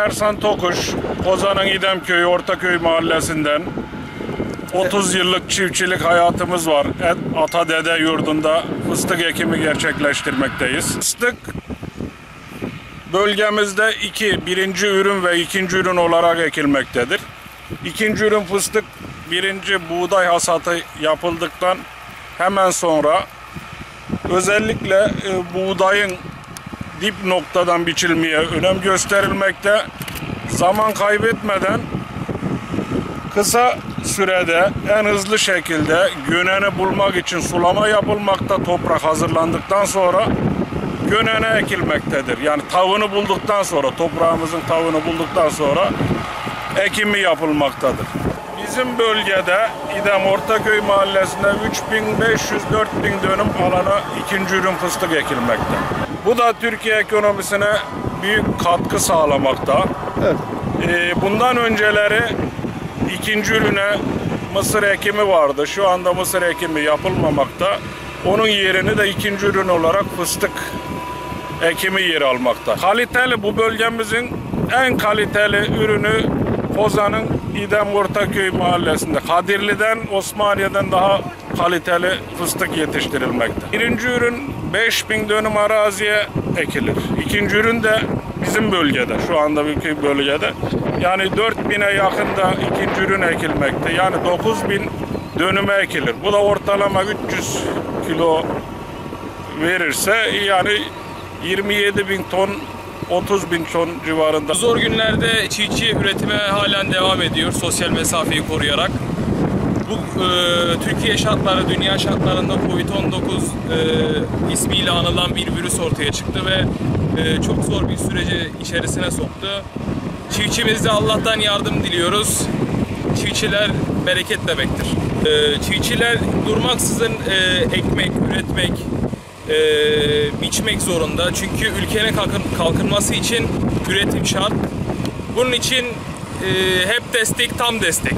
Ersan Tokuş, Kozan'ın İdemköyü, Ortaköy mahallesinden 30 yıllık çiftçilik hayatımız var. Ata Dede yurdunda fıstık ekimi gerçekleştirmekteyiz. Fıstık bölgemizde iki, birinci ürün ve ikinci ürün olarak ekilmektedir. İkinci ürün fıstık, birinci buğday hasatı yapıldıktan hemen sonra özellikle e, buğdayın dip noktadan biçilmeye önem gösterilmekte. Zaman kaybetmeden kısa sürede en hızlı şekilde göneni bulmak için sulama yapılmakta. Toprak hazırlandıktan sonra gönene ekilmektedir. Yani tavını bulduktan sonra, toprağımızın tavını bulduktan sonra ekimi yapılmaktadır. Bizim bölgede İdem Ortaköy mahallesinde 3500-4000 dönüm alana ikinci ürün fıstık ekilmekte. Bu da Türkiye ekonomisine büyük katkı sağlamakta. Evet. Ee, bundan önceleri ikinci ürüne mısır ekimi vardı. Şu anda mısır ekimi yapılmamakta. Onun yerini de ikinci ürün olarak fıstık ekimi yer almakta. Kaliteli bu bölgemizin en kaliteli ürünü Kozan'ın İdem Ortaköy mahallesinde. Kadirli'den, Osmaniye'den daha kaliteli fıstık yetiştirilmekte. Birinci ürün 5000 dönüm araziye ekilir. İkinci ürün de bizim bölgede, şu anda bir bölgede. Yani 4000'e yakında ikinci ürün ekilmekte. Yani 9000 dönüme ekilir. Bu da ortalama 300 kilo verirse yani 27 bin ton 30 bin ton civarında. Zor günlerde çiğ üretime halen devam ediyor sosyal mesafeyi koruyarak. Bu e, Türkiye şartları, dünya şartlarında Covid-19 e, ismiyle anılan bir virüs ortaya çıktı ve e, çok zor bir süreci içerisine soktu. Çiftçimiz de Allah'tan yardım diliyoruz. Çiftçiler bereket demektir. E, çiftçiler durmaksızın e, ekmek üretmek, e, biçmek zorunda. Çünkü ülkenin kalkın- kalkınması için üretim şart. Bunun için e, hep destek, tam destek.